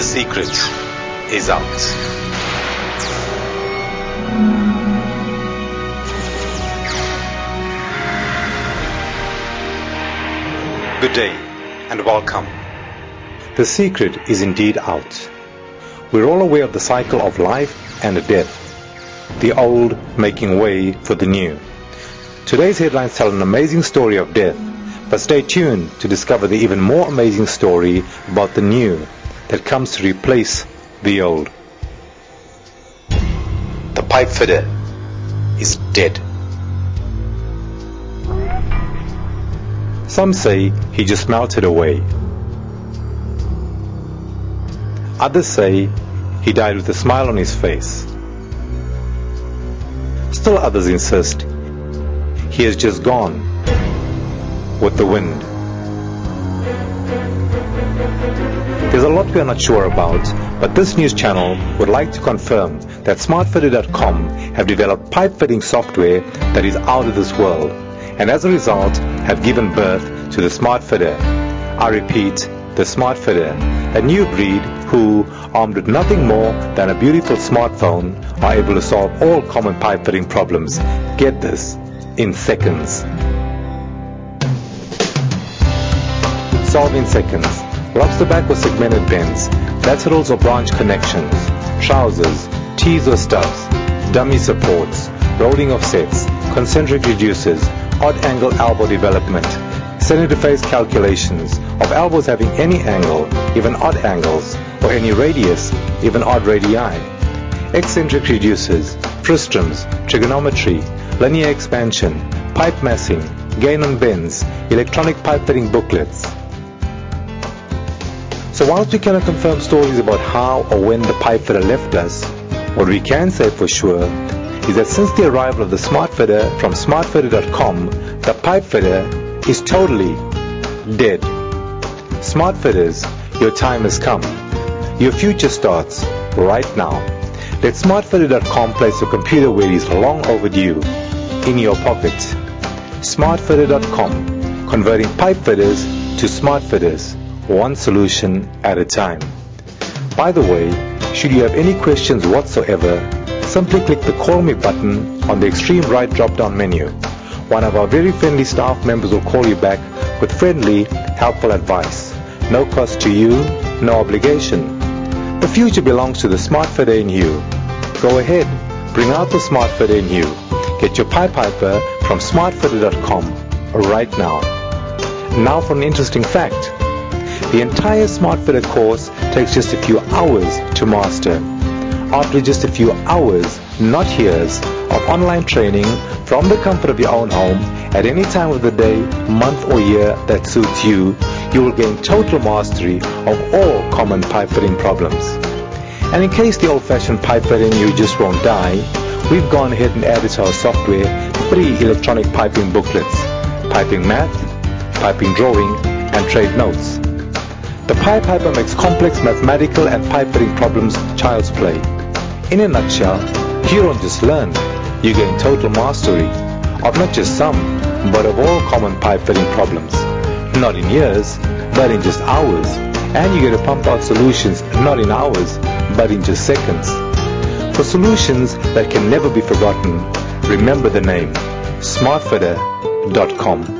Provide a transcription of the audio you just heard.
The secret is out. Good day and welcome. The secret is indeed out. We're all aware of the cycle of life and death, the old making way for the new. Today's headlines tell an amazing story of death, but stay tuned to discover the even more amazing story about the new that comes to replace the old. The pipe fitter is dead. Some say he just melted away. Others say he died with a smile on his face. Still others insist he has just gone with the wind. Lot we are not sure about, but this news channel would like to confirm that smartfitter.com have developed pipe fitting software that is out of this world and as a result have given birth to the Smart Fitter. I repeat, the Smart Fitter, a new breed who, armed with nothing more than a beautiful smartphone, are able to solve all common pipe fitting problems. Get this, in seconds. Solve in seconds. Lobster back or segmented bends, laterals or branch connections, trousers, tees or stubs, dummy supports, rolling offsets, concentric reducers, odd angle elbow development, center to face calculations of elbows having any angle, even odd angles, or any radius, even odd radii, eccentric reducers, frustums, trigonometry, linear expansion, pipe massing, gain on bends, electronic pipe fitting booklets. So whilst we cannot confirm stories about how or when the pipe fitter left us, what we can say for sure is that since the arrival of the Smart Fitter from smartfitter.com, the pipe fitter is totally dead. Smart Fitters, your time has come. Your future starts right now. Let smartfitter.com place your computer where it is long overdue, in your pocket. Smartfitter.com, converting pipe fitters to smart fitters, one solution at a time. By the way, should you have any questions whatsoever, simply click the Call Me button on the extreme right drop-down menu. One of our very friendly staff members will call you back with friendly, helpful advice. No cost to you, no obligation. The future belongs to the smart fitter in you. Go ahead, bring out the smart fitter in you. Get your Pii Piper from smartfitter.com right now. Now for an interesting fact. The entire Smart Fitter course takes just a few hours to master after just a few hours, not years, of online training from the comfort of your own home at any time of the day, month or year that suits you, you will gain total mastery of all common pipe fitting problems. And in case the old-fashioned pipe fitting you just won't die, we've gone ahead and added to our software three electronic piping booklets, Piping Math, Piping Drawing, and Trade Notes. The Pii Piper makes complex mathematical and pipe fitting problems child's play. In a nutshell, you don't just learn, you gain total mastery of not just some, but of all common pipe fitting problems. Not in years, but in just hours. And you get to pump out solutions not in hours, but in just seconds. For solutions that can never be forgotten, remember the name smartfitter.com.